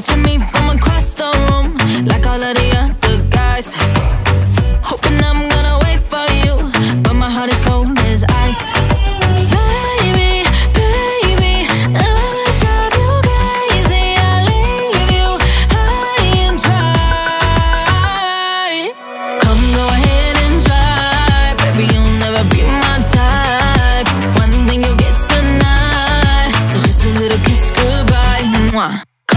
Watching me from across the room, like all of the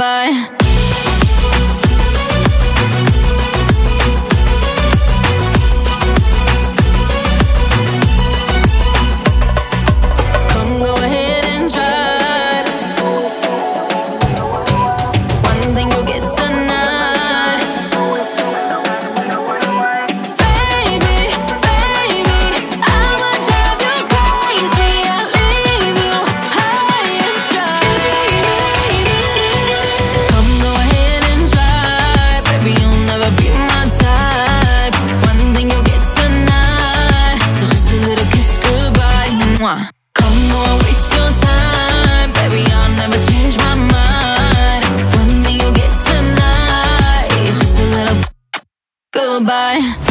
Bye. goodbye.